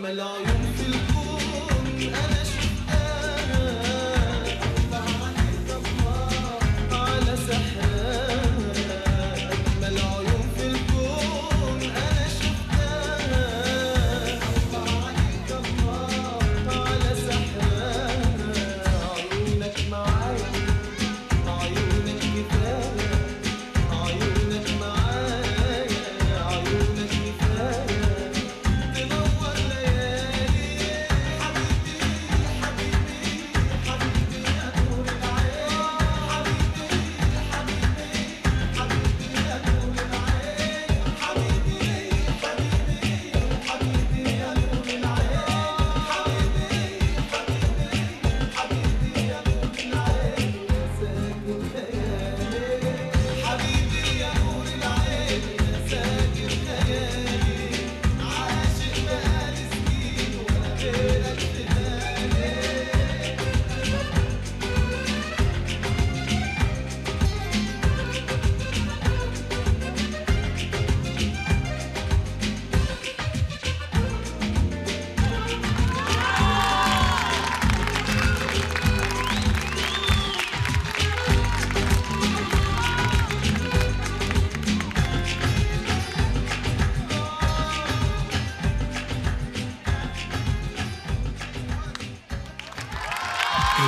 الملايين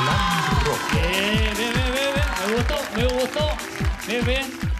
Plan. Bien, bien, bien, bien, bien. Me gustó, me gustó. Bien, bien.